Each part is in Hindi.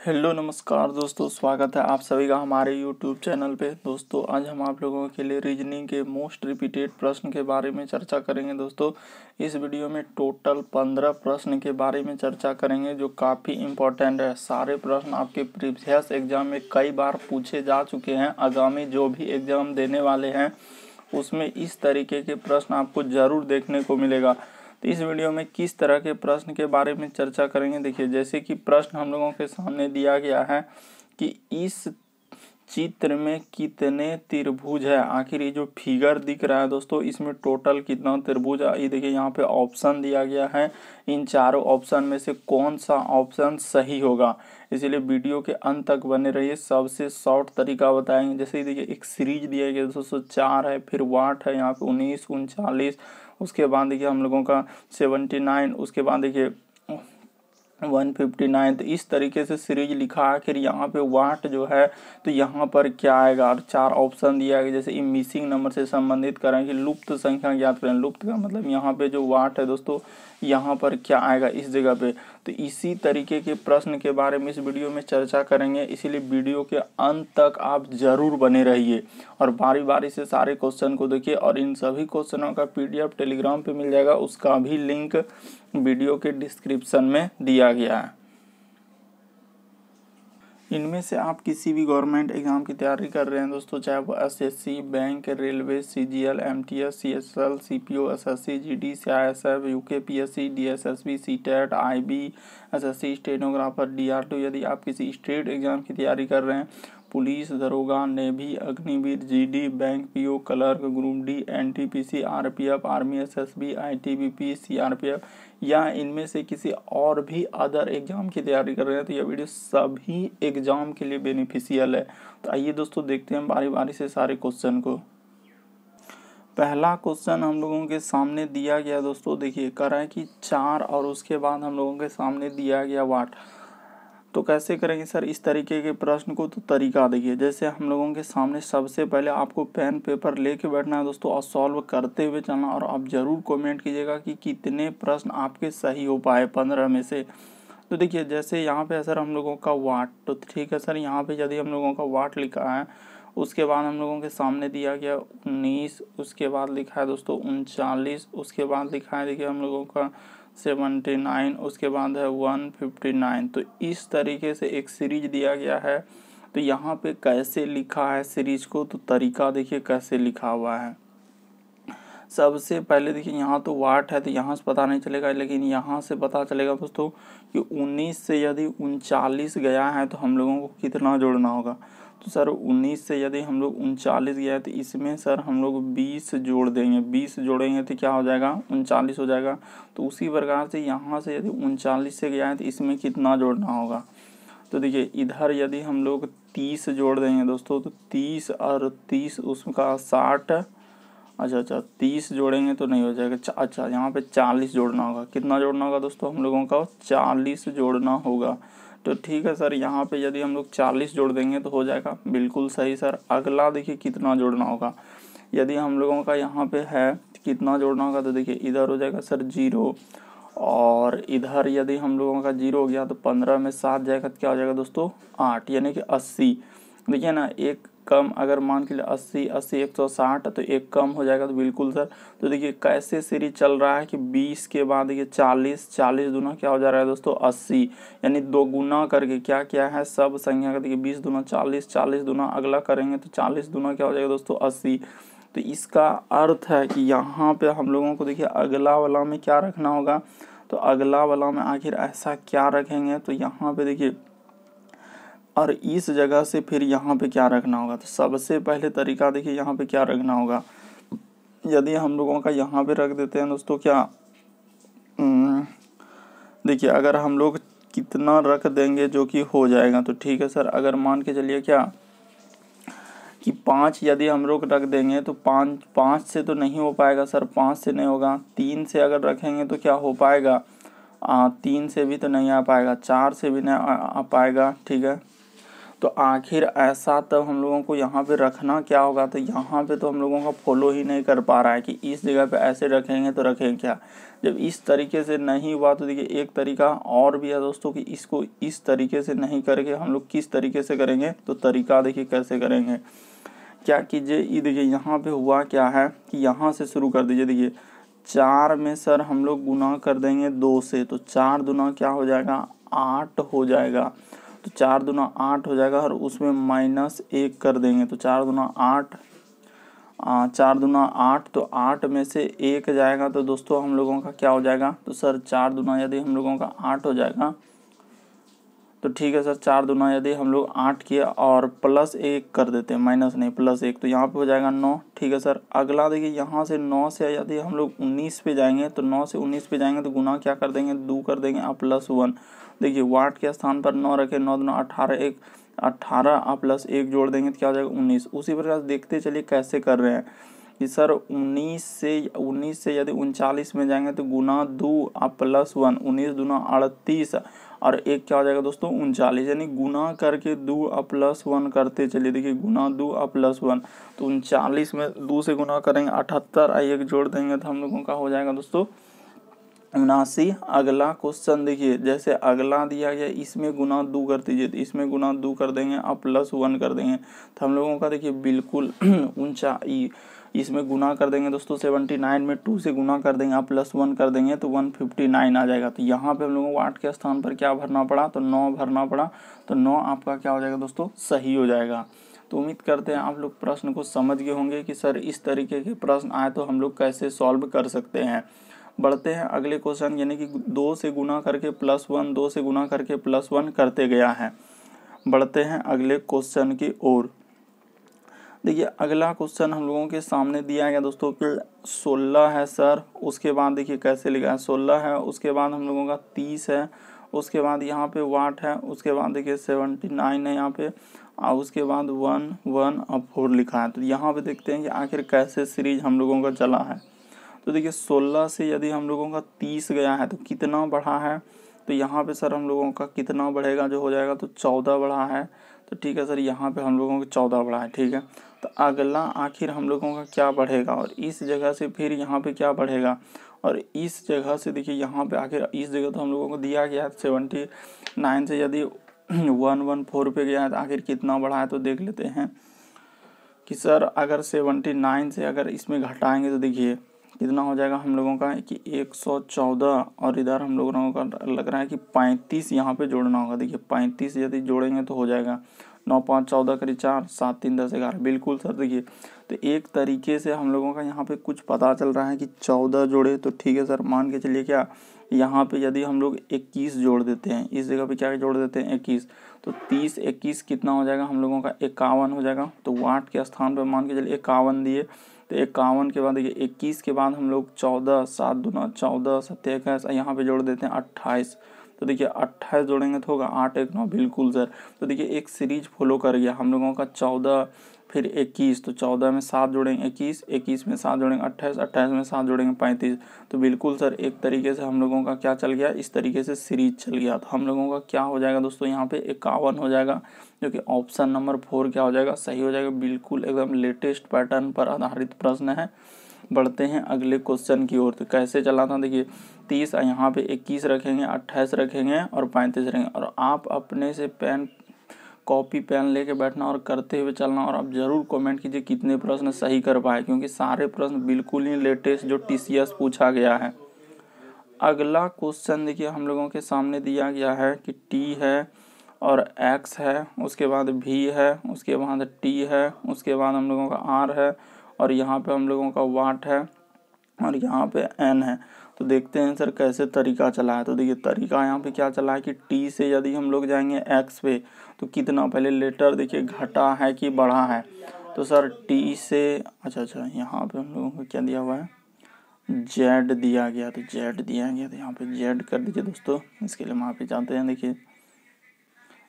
हेलो, नमस्कार दोस्तों, स्वागत है आप सभी का हमारे यूट्यूब चैनल पे। दोस्तों, आज हम आप लोगों के लिए रीजनिंग के मोस्ट रिपीटेड प्रश्न के बारे में चर्चा करेंगे। दोस्तों, इस वीडियो में टोटल पंद्रह प्रश्न के बारे में चर्चा करेंगे, जो काफ़ी इम्पोर्टेंट है। सारे प्रश्न आपके प्रीवियस एग्ज़ाम में कई बार पूछे जा चुके हैं। आगामी जो भी एग्ज़ाम देने वाले हैं, उसमें इस तरीके के प्रश्न आपको ज़रूर देखने को मिलेगा। तो इस वीडियो में किस तरह के प्रश्न के बारे में चर्चा करेंगे? देखिए, जैसे कि प्रश्न हम लोगों के सामने दिया गया है कि इस चित्र में कितने त्रिभुज है? आखिर ये जो फिगर दिख रहा है दोस्तों, इसमें टोटल कितना त्रिभुज है? ये देखिए, यहाँ पे ऑप्शन दिया गया है। इन चारों ऑप्शन में से कौन सा ऑप्शन सही होगा? इसीलिए वीडियो के अंत तक बने रहिए। सबसे शॉर्ट तरीका बताएँगे। जैसे देखिए, एक सीरीज़ दिया गया दोस्तों, चार है, फिर वाट है, यहाँ पे उन्नीस, उनचालीस उसके बाद देखिए हम लोगों का सेवेंटी नाइन उसके बाद देखिए वन फिफ्टी नाइन। तो इस तरीके से सीरीज़ लिखा, आखिर यहाँ पे वाट जो है तो यहाँ पर क्या आएगा? और चार ऑप्शन दिया गया जैसे मिसिंग नंबर से संबंधित करें कि लुप्त संख्या ज्ञात करें। लुप्त का मतलब यहाँ पे जो वाट है दोस्तों, यहाँ पर क्या आएगा इस जगह पे? तो इसी तरीके के प्रश्न के बारे में इस वीडियो में चर्चा करेंगे। इसीलिए वीडियो के अंत तक आप ज़रूर बने रहिए और बारी बारी से सारे क्वेश्चन को देखिए और इन सभी क्वेश्चनों का पीडीएफ टेलीग्राम पे मिल जाएगा। उसका भी लिंक वीडियो के डिस्क्रिप्शन में दिया गया है। इनमें से आप किसी भी गवर्नमेंट एग्ज़ाम की तैयारी कर रहे हैं दोस्तों, चाहे वो SSC bank, railway CGL MTS CSL CPO SSC GD CISF TET I DSSB CTET IB SSC stenographer DRT यदि आप किसी स्टेट एग्ज़ाम की तैयारी कर रहे हैं पुलिस दरोगा navy Agniveer, GD, bank PO, clerk, group D, NTPC, RPF, army, SSB, ITBP, CRPF या इनमें से किसी और भी अदर एग्ज़ाम की तैयारी कर रहे हैं तो यह वीडियो सभी एग्ज़ाम के लिए बेनिफिशियल है। तो आइए दोस्तों देखते हैं बारी बारी से सारे क्वेश्चन को। पहला क्वेश्चन हम लोगों के सामने दिया गया दोस्तों, देखिए कर रहा है कि चार और उसके बाद हम लोगों के सामने दिया गया वाट तो कैसे करेंगे सर? इस तरीके के प्रश्न को तो तरीका देखिए। जैसे हम लोगों के सामने सबसे पहले आपको पेन, पेपर लेके बैठना है दोस्तों और सॉल्व करते हुए चलना और आप ज़रूर कमेंट कीजिएगा कि कितने प्रश्न आपके सही हो पाए पंद्रह में से। तो देखिए, जैसे यहाँ पे सर हम लोगों का वाट तो ठीक है सर, यहाँ पे यदि हम लोगों का वाट लिखा है, उसके बाद हम लोगों के सामने दिया गया उन्नीस, उसके बाद लिखा है दोस्तों उनचालीस, उसके बाद लिखा है देखिए हम लोगों का सेवेंटी नाइन, उसके बाद है वन फिफ्टी नाइन। तो इस तरीके से एक सीरीज़ दिया गया है। तो यहाँ पे कैसे लिखा है सीरीज़ को? तो तरीका देखिए कैसे लिखा हुआ है। सबसे पहले देखिए, यहाँ तो वाट है तो यहाँ से पता नहीं चलेगा, लेकिन यहाँ से पता चलेगा दोस्तों कि 19 से यदि उनचालीस गया है तो हम लोगों को कितना जोड़ना होगा। तो सर उन्नीस से यदि हम लोग उनचालीस गया है तो इसमें सर हम लोग बीस जोड़ देंगे। बीस जोड़ेंगे तो क्या हो जाएगा? उनचालीस हो जाएगा। तो उसी प्रकार से यहाँ से यदि उनचालीस से गया है तो इसमें कितना जोड़ना होगा? तो देखिए, इधर यदि हम लोग तीस जोड़ देंगे दोस्तों तो तीस और तीस उसका साठ। अच्छा अच्छा तीस जोड़ेंगे तो नहीं हो जाएगा। अच्छा यहाँ पे चालीस जोड़ना होगा। कितना जोड़ना होगा दोस्तों हम लोगों का? चालीस जोड़ना होगा। तो ठीक है सर, यहाँ पे यदि हम लोग चालीस जोड़ देंगे तो हो जाएगा। बिल्कुल सही सर, अगला देखिए कितना जोड़ना होगा। यदि हम लोगों का यहाँ पे है कितना जोड़ना होगा तो देखिए इधर हो जाएगा सर ज़ीरो। और इधर यदि हम लोगों का ज़ीरो हो गया तो पंद्रह में सात जाएगा तो क्या हो जाएगा दोस्तों? आठ, यानी कि अस्सी। देखिए ना, एक कम अगर मान के लिए अस्सी अस्सी, एक सौ साठ तो एक कम हो जाएगा तो बिल्कुल सर। तो देखिए कैसे सीरीज़ चल रहा है कि बीस के बाद देखिए चालीस चालीस दुना क्या हो जा रहा है दोस्तों? अस्सी। यानी दो गुना करके क्या क्या है? सब संख्या का देखिए बीस दुना चालीस चालीस दुना अगला करेंगे तो चालीस दुना क्या हो जाएगा दोस्तों? अस्सी। तो इसका अर्थ है कि यहाँ पे हम लोगों को देखिए अगला वाला में क्या रखना होगा? तो अगला वाला में आखिर ऐसा क्या रखेंगे? तो यहाँ पे देखिए और इस जगह से फिर यहाँ पे क्या रखना होगा? तो सबसे पहले तरीका देखिए यहाँ पे क्या रखना होगा? यदि हम लोगों का यहाँ पे रख देते हैं दोस्तों क्या? देखिए अगर हम लोग कितना रख देंगे जो कि हो जाएगा तो ठीक है सर। अगर मान के चलिए क्या? कि पाँच यदि हम लोग रख देंगे तो पाँच पाँच से तो नहीं हो पाएगा सर। पाँच से नहीं होगा। तीन से अगर रखेंगे तो क्या हो पाएगा? आ, तीन से भी तो नहीं आ पाएगा। चार से भी नहीं आ, आ पाएगा। ठीक है? तो आखिर ऐसा तब हम लोगों को यहाँ पे रखना क्या होगा? तो यहाँ पे तो हम लोगों का फॉलो ही नहीं कर पा रहा है कि इस जगह पे ऐसे रखेंगे तो रखें क्या? जब इस तरीके से नहीं हुआ तो देखिए एक तरीका और भी है दोस्तों कि इसको इस तरीके से नहीं करके हम लोग किस तरीके से करेंगे? तो तरीका देखिए कैसे करेंगे? क्या कीजिए? ये देखिए यहाँ पे हुआ क्या है कि यहाँ से शुरू कर दीजिए। देखिए चार में सर हम लोग गुना कर देंगे दो से। तो चार दुना क्या हो जाएगा? आठ हो जाएगा। तो चार दुना आठ हो जाएगा और उसमें माइनस एक कर देंगे तो चार दुना आठ चार दुना आठ तो आठ में से एक जाएगा तो दोस्तों हम लोगों का क्या हो जाएगा? तो सर चार दुना यदि हम लोगों का आठ हो जाएगा तो ठीक है सर, चार दुना यदि हम लोग आठ किया और प्लस एक कर देते हैं, माइनस नहीं, प्लस एक तो यहाँ पे हो जाएगा नौ, ठीक है सर। अगला देखिए, यहाँ से नौ से यदि हम लोग उन्नीस पे जाएँगे तो नौ से उन्नीस पे जाएँगे तो गुना क्या कर देंगे? दो कर देंगे और प्लस वन। देखिए वाट के स्थान पर नौ रखे, नौ दुना अठारह, एक अट्ठारह प्लस एक जोड़ देंगे तो क्या हो जाएगा? उन्नीस। उसी प्रकार देखते चलिए कैसे कर रहे हैं। कि सर, उन्नीस से उन्नीस से यदि उनचालीस में जाएँगे तो गुना दो प्लस वन उन्नीस दुना अड़तीस, और एक क्या हो जाएगा दोस्तों? उनचालीस। यानी गुना करके दो और प्लस वन करते चलिए। देखिए गुना दो और प्लस वन तो उनचालीस में दो से गुना करेंगे अठहत्तर एक जोड़ देंगे तो हम लोगों का हो जाएगा दोस्तों उनासी अगला क्वेश्चन देखिए, जैसे अगला दिया गया, इसमें गुना दो कर दीजिए तो इसमें गुना दो कर देंगे, आप प्लस वन कर देंगे। तो हम लोगों का देखिए, बिल्कुल ऊँचा इसमें गुना कर देंगे दोस्तों सेवेंटी नाइन में टू से गुना कर देंगे, आप प्लस वन कर देंगे तो वन फिफ्टी नाइन आ जाएगा। तो यहाँ पे हम लोगों को आठ के स्थान पर क्या भरना पड़ा? तो नौ भरना पड़ा। तो नौ आपका क्या हो जाएगा दोस्तों? सही हो जाएगा। तो उम्मीद करते हैं आप लोग प्रश्न को समझ गए होंगे कि सर इस तरीके के प्रश्न आए तो हम लोग कैसे सॉल्व कर सकते हैं। बढ़ते हैं। अगले क्वेश्चन यानी कि दो से गुना करके प्लस वन दो से गुना करके प्लस वन करते गया है। बढ़ते हैं अगले क्वेश्चन की ओर। देखिए, अगला क्वेश्चन हम लोगों के सामने दिया गया दोस्तों कि सोलह है सर, उसके बाद देखिए कैसे लिखा है? सोलह है, उसके बाद हम लोगों का तीस है, उसके बाद यहाँ पे वाट है, उसके बाद देखिए सेवेंटी नाइन है यहाँ पे, और उसके बाद वन वन और फोर लिखा है। तो यहाँ पे देखते हैं कि आखिर कैसे सीरीज़ हम लोगों का चला है। तो देखिए, सोलह से यदि हम लोगों का तीस गया है तो कितना बढ़ा है? तो यहाँ पे सर हम लोगों का कितना बढ़ेगा जो हो जाएगा तो चौदह बढ़ा है। तो ठीक है सर, यहाँ पे हम लोगों का चौदह बढ़ा है, ठीक है? तो अगला आखिर हम लोगों का क्या बढ़ेगा? और इस जगह से फिर यहाँ पे क्या बढ़ेगा? और इस जगह से देखिए, यहाँ पे आखिर इस जगह तो हम लोगों को दिया गया है सेवेंटी नाइन से यदि वन वन फोर पे गया है तो आखिर कितना बढ़ा है? तो देख लेते हैं कि सर, अगर सेवेंटी नाइन से अगर इसमें घटाएँगे तो देखिए कितना हो जाएगा हम लोगों का कि एक सौ चौदह और इधर हम लोगों का लग रहा है कि पैंतीस यहाँ पे जोड़ना होगा। देखिए, पैंतीस यदि जोड़ेंगे तो हो जाएगा। नौ, पाँच, चौदह करीब चार, सात, तीन, दस, ग्यारह। बिल्कुल सर, देखिए तो एक तरीके से हम लोगों का यहाँ पे कुछ पता चल रहा है कि चौदह जोड़े तो ठीक है सर, मान के चलिए क्या, यहाँ पे यदि हम लोग इक्कीस जोड़ देते हैं, इस जगह पे क्या जोड़ देते हैं, इक्कीस। तो तीस, इक्कीस कितना हो जाएगा? हम लोगों का इक्यावन हो जाएगा। तो वाट के स्थान पर मान के चलिए इक्यावन दिए। तो इक्यावन के बाद, देखिए, इक्कीस के बाद हम लोग चौदह, सात दुना, चौदह सत्य इक्कीस यहाँ पे जोड़ देते हैं अट्ठाईस। तो देखिए, अट्ठाईस जोड़ेंगे तो होगा आठ एक नौ, बिल्कुल, सर। तो देखिए, एक सीरीज़ फॉलो कर गया हम लोगों का चौदह। फिर इक्कीस तो चौदह में सात जोड़ेंगे इक्कीस इक्कीस में सात जोड़ेंगे अट्ठाईस अट्ठाईस में सात जोड़ेंगे पैंतीस। तो बिल्कुल सर, एक तरीके से हम लोगों का क्या चल गया? इस तरीके से सीरीज़ चल गया। तो हम लोगों का क्या हो जाएगा दोस्तों? यहाँ पे इक्यावन हो जाएगा, जो कि ऑप्शन नंबर फोर क्या हो जाएगा? सही हो जाएगा, बिल्कुल एकदम लेटेस्ट पैटर्न पर आधारित प्रश्न है। बढ़ते हैं अगले क्वेश्चन की ओर। तो कैसे चला था? देखिए, तीस, यहाँ पे इक्कीस रखेंगे, अट्ठाईस रखेंगे और पैंतीस रखेंगे। और आप अपने से पेन कॉपी, पेन लेके बैठना और करते हुए चलना। और आप ज़रूर कमेंट कीजिए कितने प्रश्न सही कर पाए, क्योंकि सारे प्रश्न बिल्कुल ही लेटेस्ट जो टीसीएस पूछा गया है। अगला क्वेश्चन देखिए, हम लोगों के सामने दिया गया है कि टी है और एक्स है, उसके बाद भी है, उसके बाद टी है, उसके बाद हम लोगों का आर है, और यहाँ पे हम लोगों का वाट है, और यहाँ पे एन है। तो देखते हैं सर कैसे तरीका चला है। तो देखिए, तरीका यहाँ पे क्या चला है कि टी से यदि हम लोग जाएँगे एक्स पे तो कितना? पहले लेटर देखिए, घटा है कि बढ़ा है? तो सर टी से अच्छा अच्छा यहाँ पे हम लोगों को क्या दिया हुआ है? जेड दिया गया तो जेड दिया गया तो यहाँ पे जेड कर दीजिए दोस्तों। इसके लिए वहाँ पे जाते हैं, देखिए।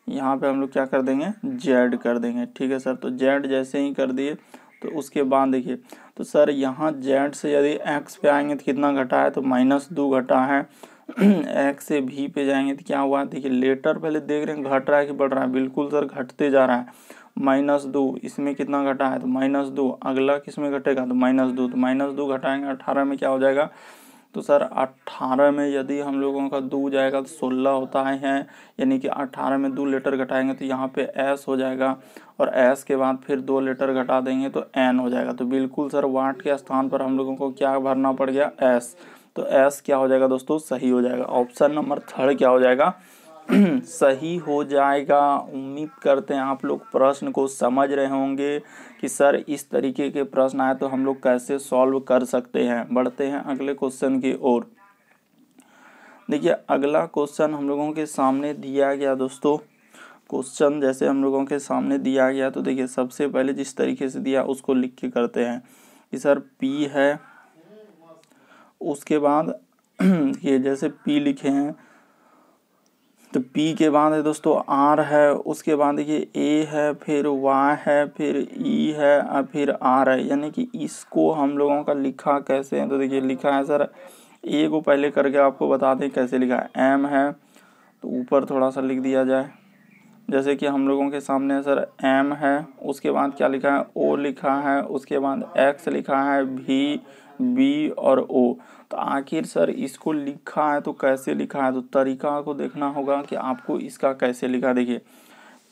यहाँ पे हम लोग क्या कर देंगे? जेड कर देंगे, ठीक है सर तो जेड जैसे ही कर दिए तो उसके बाद देखिए। तो सर यहाँ जेड से यदि एक्स पे आएँगे तो कितना घटा है? तो माइनस दो घटा है। एक्स से भी पे जाएँगे तो क्या हुआ? देखिए लेटर पहले देख रहे हैं, घट रहा है कि बढ़ रहा है? बिल्कुल सर, घटते जा रहा है। माइनस दो, इसमें कितना घटा है? तो माइनस दो। अगला किसमें घटेगा? तो माइनस दो। तो माइनस दो घटाएँगे, अठारह में क्या हो जाएगा? तो सर अट्ठारह में यदि हम लोगों का दो जाएगा तो सोलह होता है यानी कि अट्ठारह में दो लेटर घटाएँगे तो यहाँ पे एस हो जाएगा। और एस के बाद फिर दो लेटर घटा देंगे तो एन हो जाएगा। तो बिल्कुल सर, वाट के स्थान पर हम लोगों को क्या भरना पड़ गया? एस तो एस क्या हो जाएगा दोस्तों? सही हो जाएगा। ऑप्शन नंबर थर्ड क्या हो जाएगा? सही हो जाएगा। उम्मीद करते हैं आप लोग प्रश्न को समझ रहे होंगे कि सर इस तरीके के प्रश्न आए तो हम लोग कैसे सॉल्व कर सकते हैं? बढ़ते हैं अगले क्वेश्चन की ओर। देखिए, अगला क्वेश्चन हम लोगों के सामने दिया गया दोस्तों। क्वेश्चन जैसे हम लोगों के सामने दिया गया तो देखिए, सबसे पहले जिस तरीके से दिया, उसको लिख के करते हैं कि सर पी है उसके बाद ये जैसे पी लिखे हैं तो P के बाद है दोस्तों R है, उसके बाद देखिए A है, फिर Y है, फिर E है, और फिर R है। यानी कि इसको हम लोगों का लिखा कैसे है? तो देखिए लिखा है सर A को पहले करके आपको बता दें कैसे लिखा है। M है तो ऊपर थोड़ा सा लिख दिया जाए। जैसे कि हम लोगों के सामने सर M है, उसके बाद क्या लिखा है? O लिखा है, उसके बाद X लिखा है V बी और ओ तो आखिर सर इसको लिखा है तो कैसे लिखा है? तो तरीका को देखना होगा कि आपको इसका कैसे लिखा देखिए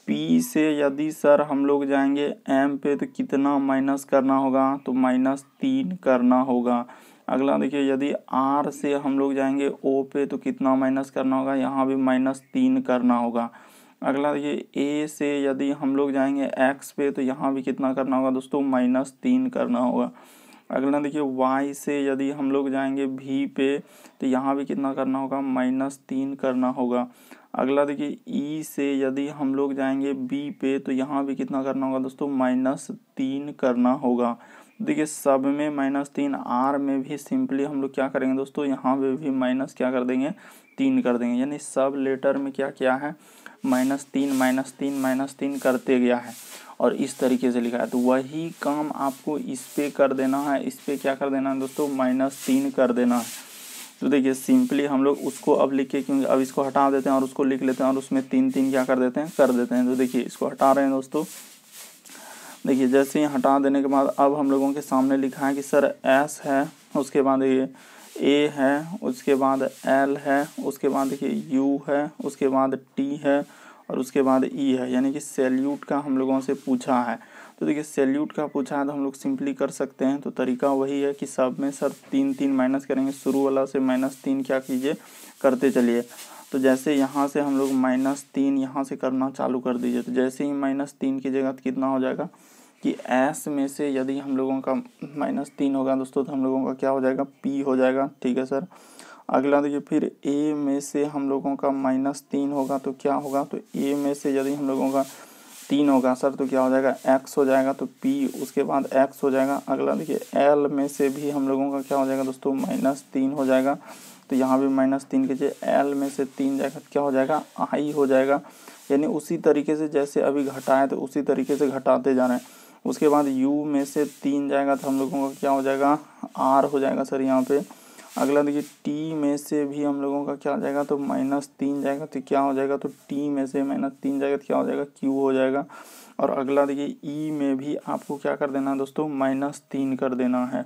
पी से यदि सर हम लोग जाएँगे एम पे तो कितना माइनस करना होगा? तो माइनस तीन करना होगा। अगला देखिए, यदि आर से हम लोग जाएँगे ओ पे तो कितना माइनस करना होगा? यहाँ भी माइनस तीन करना होगा। अगला देखिए ए से यदि हम लोग जाएँगे एक्स पे तो यहाँ भी कितना करना होगा? दोस्तों माइनस तीन करना होगा। अगला देखिए, y से यदि हम लोग जाएँगे v पे तो यहाँ भी कितना करना होगा? माइनस तीन करना होगा। अगला देखिए e से यदि हम लोग जाएँगे b पे तो यहाँ भी कितना करना होगा दोस्तों? माइनस तीन करना होगा। देखिए, सब में माइनस तीन आर में भी सिंपली हम लोग क्या करेंगे दोस्तों? यहाँ पे भी माइनस क्या कर देंगे? तीन कर देंगे। यानी सब लेटर में क्या क्या है? माइनस तीन माइनस तीन माइनस तीन करते गया है। और इस तरीके से लिखा है तो वही काम आपको इस पे कर देना है। इस पे क्या कर देना है दोस्तों? माइनस तीन कर देना है। तो देखिए, सिंपली हम लोग उसको अब लिख के, क्योंकि अब इसको हटा देते हैं और उसको लिख लेते हैं और उसमें तीन तीन क्या कर देते हैं? कर देते हैं। तो देखिए, इसको हटा रहे हैं दोस्तों। देखिए, जैसे ही हटा देने के बाद अब हम लोगों के सामने लिखा है कि सर एस है। उसके बाद ये ए है, उसके बाद एल है, उसके बाद देखिए यू है, उसके बाद टी है और उसके बाद ई है, यानी कि सैल्यूट का हम लोगों से पूछा है। तो देखिए सैल्यूट का पूछा है तो हम लोग सिंपली कर सकते हैं तो तरीका वही है कि सब में सर तीन तीन माइनस करेंगे, शुरू वाला से माइनस तीन क्या कीजिए, करते चलिए। तो जैसे यहाँ से हम लोग माइनस तीन यहाँ से करना चालू कर दीजिए तो जैसे ही माइनस तीन की जगह कितना हो जाएगा? कि एस में से यदि हम लोगों का माइनस तीन होगा दोस्तों तो हम लोगों का क्या हो जाएगा? पी हो जाएगा, ठीक है सर अगला देखिए, फिर ए में से हम लोगों का माइनस तीन होगा तो क्या होगा? तो ए में से यदि हम लोगों का तीन होगा सर तो क्या हो जाएगा? एक्स हो जाएगा तो पी उसके बाद एक्स हो जाएगा। अगला देखिए एल में से भी हम लोगों का क्या हो जाएगा दोस्तों? माइनस तीन हो जाएगा। तो यहाँ भी माइनस तीन कीजिए एल में से तीन जाएगा क्या हो जाएगा? आई हो जाएगा। यानी उसी तरीके से जैसे अभी घटाए तो उसी तरीके से घटाते जा रहे हैं। उसके बाद यू में से तीन जाएगा तो हम लोगों का क्या हो जाएगा? आर हो जाएगा सर यहाँ पे। अगला देखिए टी में से भी हम लोगों का क्या हो जाएगा? तो माइनस तीन जाएगा तो क्या हो जाएगा? तो टी में से माइनस तीन जाएगा तो क्या हो जाएगा? क्यू हो जाएगा। और अगला देखिए ई में भी आपको क्या कर देना है दोस्तों? माइनस तीन कर देना है।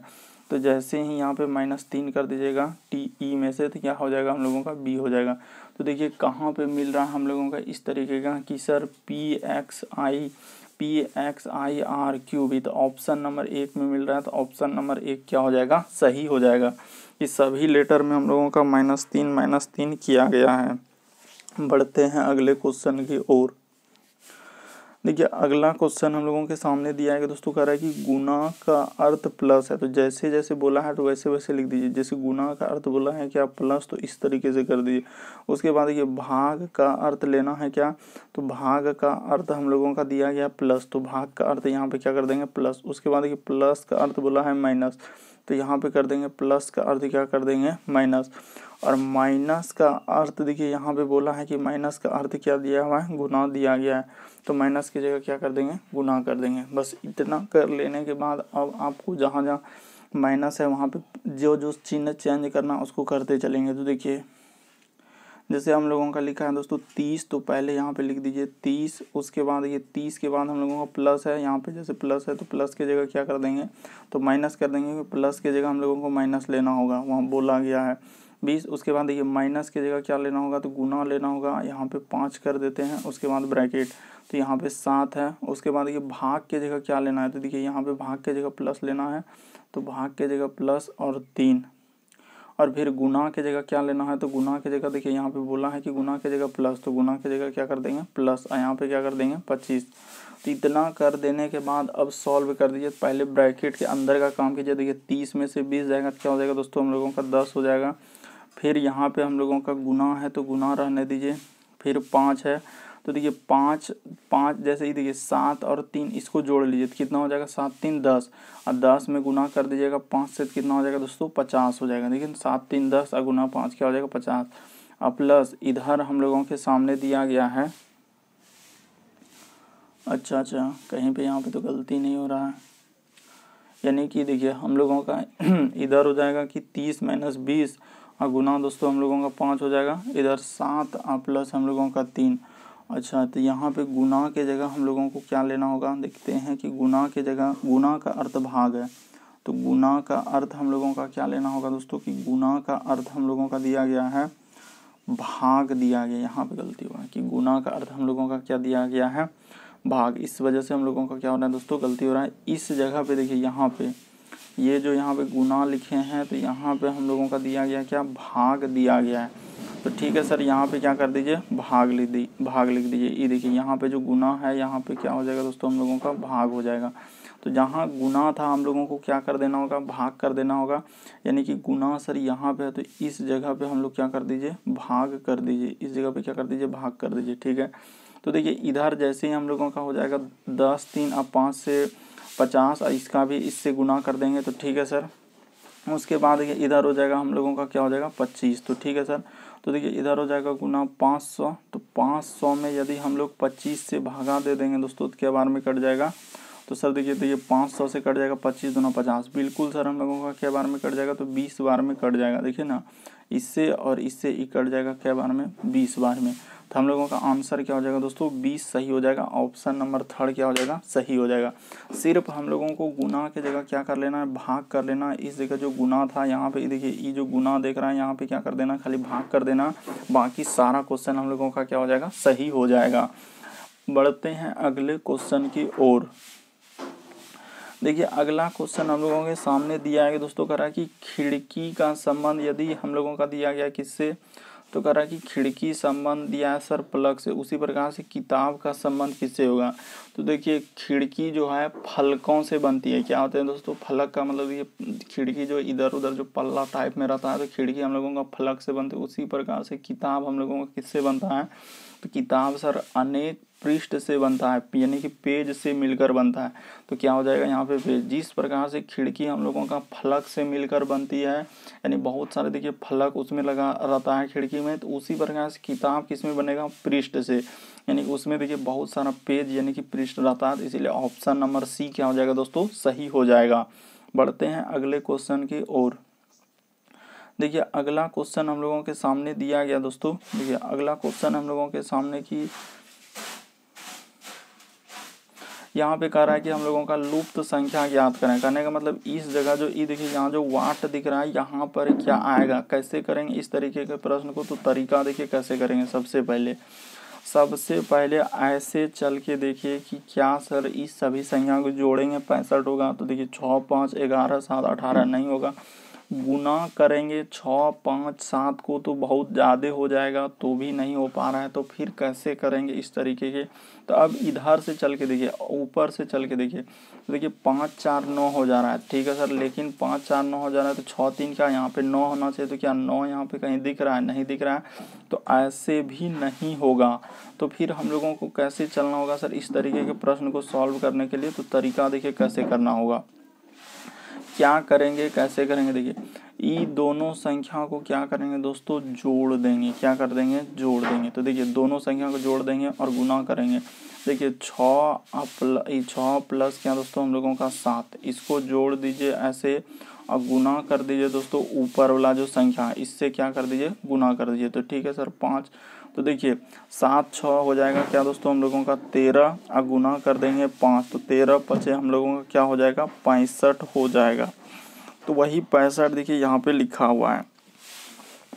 तो जैसे ही यहाँ पे माइनस तीन कर दीजिएगा टी ई में से तो क्या हो जाएगा? हम लोगों का बी हो जाएगा। तो देखिए, कहाँ पे मिल रहा है हम लोगों का इस तरीके का कि sir P X I P X I R Q भी तो ऑप्शन नंबर एक में मिल रहा है तो ऑप्शन नंबर एक क्या हो जाएगा? सही हो जाएगा। इस सभी लेटर में हम लोगों का माइनस तीन माइनस तीन किया गया है। बढ़ते हैं अगले क्वेश्चन की ओर। देखिए, अगला क्वेश्चन हम लोगों के सामने दिया है दोस्तों कह रहा है कि गुना का अर्थ प्लस है। तो जैसे जैसे बोला है तो वैसे वैसे लिख दीजिए। जैसे गुना का अर्थ बोला है क्या प्लस तो इस तरीके से कर दीजिए। उसके बाद ये भाग का अर्थ लेना है क्या? तो भाग का अर्थ हम लोगों का दिया गया प्लस तो भाग का अर्थ यहाँ पे क्या कर देंगे? प्लस उसके बाद देखिए प्लस का अर्थ बोला है माइनस तो यहाँ पे कर देंगे प्लस का अर्थ क्या कर देंगे? माइनस और माइनस का अर्थ देखिए, यहाँ पे बोला है कि माइनस का अर्थ क्या दिया हुआ है? गुना दिया गया है। तो माइनस की जगह क्या कर देंगे? गुना कर देंगे। बस इतना कर लेने के बाद अब आपको जहाँ जहाँ माइनस है, वहाँ पे जो जो चिन्ह चेंज करना, उसको करते चलेंगे। तो देखिए, जैसे हम लोगों का लिखा है दोस्तों, तीस तो पहले यहाँ पे लिख दीजिए तीस, उसके बाद ये तीस के बाद हम लोगों का प्लस है। यहाँ पे जैसे प्लस है तो प्लस की जगह क्या कर देंगे? तो माइनस कर देंगे प्लस की जगह हम लोगों को माइनस लेना होगा। वहाँ बोला गया है। बीस, उसके बाद देखिए माइनस की जगह क्या लेना होगा? तो गुना लेना होगा। यहाँ पे पाँच कर देते हैं, उसके बाद ब्रैकेट। तो यहाँ पे सात है। उसके बाद देखिए भाग के जगह क्या लेना है? तो देखिए यहाँ पे भाग के जगह प्लस लेना है। तो भाग के जगह प्लस और तीन। और फिर गुना के जगह क्या लेना है? तो गुना के जगह देखिए यहाँ पे बोला है कि गुना के जगह प्लस। तो गुना के जगह क्या कर देंगे? प्लस। और यहाँ पे क्या कर देंगे? पच्चीस। तो इतना कर देने के बाद अब सॉल्व कर दीजिए। पहले ब्रैकेट के अंदर का काम कीजिए। देखिए तीस में से बीस जाएगा। क्या हो जाएगा दोस्तों? हम लोगों का दस हो जाएगा। फिर यहाँ पे हम लोगों का गुना है तो गुना रहने दीजिए। फिर पाँच है तो देखिए पाँच पाँच जैसे ही देखिए सात और तीन, इसको जोड़ लीजिए तो कितना हो जाएगा? सात, तीन, दस। और दस में गुना कर दीजिएगा पाँच से तो कितना हो जाएगा दोस्तों? पचास हो जाएगा। देखिए सात, तीन, दस और गुना पाँच, क्या हो जाएगा? पचास। और प्लस इधर हम लोगों के सामने दिया गया है। अच्छा अच्छा कहीं पे यहाँ पे तो गलती नहीं हो रहा है। यानी कि देखिए हम लोगों का इधर हो जाएगा कि तीस माइनस बीस और गुना दोस्तों हम लोगों का पाँच हो जाएगा। इधर सात और प्लस हम लोगों का तीन। अच्छा तो यहाँ पे गुना के जगह हम लोगों को क्या लेना होगा? देखते हैं कि गुना के जगह गुना का अर्थ भाग है। तो गुना का अर्थ हम लोगों का क्या लेना होगा दोस्तों? कि गुना का अर्थ हम लोगों का दिया गया है, भाग दिया गया। यहाँ पे गलती हुआ है कि गुना का अर्थ हम लोगों का क्या दिया गया है, भाग। इस वजह से हम लोगों का क्या हो रहा है दोस्तों? गलती हो रहा है। इस जगह पे देखिए, यहाँ पे ये जो यहाँ पे गुना लिखे हैं तो यहाँ पे हम लोगों का दिया गया क्या? भाग दिया गया है। तो ठीक है सर, यहाँ पे क्या कर दीजिए? भाग लिख दी, भाग लिख दीजिए। ये देखिए, यहाँ पे जो गुना है, यहाँ पे क्या हो जाएगा दोस्तों? हम लोगों का भाग हो जाएगा। तो जहाँ गुना था, हम लोगों को क्या कर देना होगा? भाग कर देना होगा। यानी कि गुना सर यहाँ पे है तो इस जगह पे हम लोग क्या कर दीजिए? भाग कर दीजिए। इस जगह पे क्या कर दीजिए? भाग कर दीजिए। ठीक है? तो देखिए, इधर जैसे ही हम लोगों का हो जाएगा दस, तीन और पाँच से पचास और इसका भी इससे गुना कर देंगे तो ठीक है सर। उसके बाद ये इधर हो जाएगा हम लोगों का क्या हो जाएगा पच्चीस तो ठीक है सर। तो देखिए इधर हो जाएगा गुना पाँच सौ तो पाँच सौ में यदि हम लोग पच्चीस से भागा दे देंगे दोस्तों तो क्या बार में कट जाएगा? तो सर देखिए देखिए, पाँच सौ से कट जाएगा, पच्चीस दोनों पचास। बिल्कुल सर हम लोगों का क्या बार में कट जाएगा तो बीस बार में कट जाएगा। देखिए ना, इससे और इससे ही कट जाएगा क्या बार में? बीस बार में। तो हम लोगों का आंसर क्या हो जाएगा दोस्तों? बीस सही हो जाएगा। ऑप्शन नंबर थर्ड क्या हो जाएगा? सही हो जाएगा। सिर्फ़ हम लोगों को गुना के जगह क्या कर लेना है? भाग कर लेना इस जगह जो गुना था, यहाँ पे देखिए, ये जो गुना देख रहा है, यहाँ पे क्या कर देना खाली भाग कर देना बाकी सारा क्वेश्चन हम लोगों का क्या हो जाएगा? सही हो जाएगा। बढ़ते हैं अगले क्वेश्चन की ओर। देखिए, अगला क्वेश्चन हम लोगों के सामने दिया है दोस्तों कह रहा है कि खिड़की का संबंध यदि हम लोगों का दिया गया किससे? तो कह रहा है कि खिड़की संबंध दिया है सर प्लग से। उसी प्रकार से किताब का संबंध किससे होगा? तो देखिए, खिड़की जो है फलकों से बनती है। क्या होते हैं दोस्तों? फलक का मतलब ये खिड़की जो इधर उधर जो पल्ला टाइप में रहता है तो खिड़की हम लोगों का फलक से बनती है। उसी प्रकार से किताब हम लोगों का किससे बनता है? तो किताब सर अनेक पृष्ठ से बनता है यानी कि पेज से मिलकर बनता है। तो क्या हो जाएगा यहाँ पे पेज जिस प्रकार से खिड़की हम लोगों का फलक से मिलकर बनती है, यानी बहुत सारे देखिए फलक उसमें लगा रहता है खिड़की में तो उसी प्रकार से किताब किसमें बनेगा? पृष्ठ से। यानी कि उसमें देखिए बहुत सारा पेज यानी कि पृष्ठ रहता है तो इसीलिए ऑप्शन नंबर सी क्या हो जाएगा दोस्तों? सही हो जाएगा। बढ़ते हैं अगले क्वेश्चन की ओर। देखिए अगला क्वेश्चन हम लोगों के सामने दिया गया दोस्तों। देखिए अगला क्वेश्चन हम लोगों के सामने की यहाँ पे कह रहा है कि हम लोगों का लुप्त संख्या ज्ञात करें। करने का मतलब इस जगह जो ई देखिए, यहाँ जो वाट दिख रहा है, यहाँ पर क्या आएगा? कैसे करेंगे? इस तरीके के प्रश्न को तो तरीका देखिए कैसे करेंगे सबसे पहले। सबसे पहले ऐसे चल के देखिए कि क्या सर इस सभी संख्या को जोड़ेंगे। पैंसठ होगा तो देखिए छः, पाँच, ग्यारह, सात, अठारह नहीं होगा। गुना करेंगे छः, पाँच, सात को तो बहुत ज़्यादा हो जाएगा तो भी नहीं हो पा रहा है तो फिर कैसे करेंगे इस तरीके के? तो अब इधर से चल के देखिए, ऊपर से चल के देखिए देखिए पाँच, चार, नौ हो जा रहा है, ठीक है सर? लेकिन पाँच, चार, नौ हो जा रहा है तो छः, तीन का यहाँ पे नौ होना चाहिए? तो क्या नौ यहाँ पे कहीं दिख रहा है? नहीं दिख रहा है तो ऐसे भी नहीं होगा। तो फिर हम लोगों को कैसे चलना होगा सर इस तरीके के प्रश्न को सॉल्व करने के लिए? तो तरीका देखिए कैसे करना होगा। क्या करेंगे, कैसे करेंगे? देखिए, ई दोनों संख्याओं को क्या करेंगे दोस्तों? जोड़ देंगे। क्या कर देंगे? जोड़ देंगे। तो देखिए, दोनों संख्या को जोड़ देंगे और गुना करेंगे। देखिए, छः छः प्लस क्या दोस्तों? हम लोगों का सात। इसको जोड़ दीजिए ऐसे और गुना कर दीजिए दोस्तों, ऊपर वाला जो संख्या है इससे क्या कर दीजिए? गुना कर दीजिए। तो ठीक है सर, पाँच तो देखिए, सात छः हो जाएगा क्या दोस्तों हम लोगों का? तेरह और गुना कर देंगे पाँच तो तेरह पचे हम लोगों का क्या हो जाएगा? पैंसठ हो जाएगा। तो वही पैंसठ देखिए यहाँ पे लिखा हुआ है।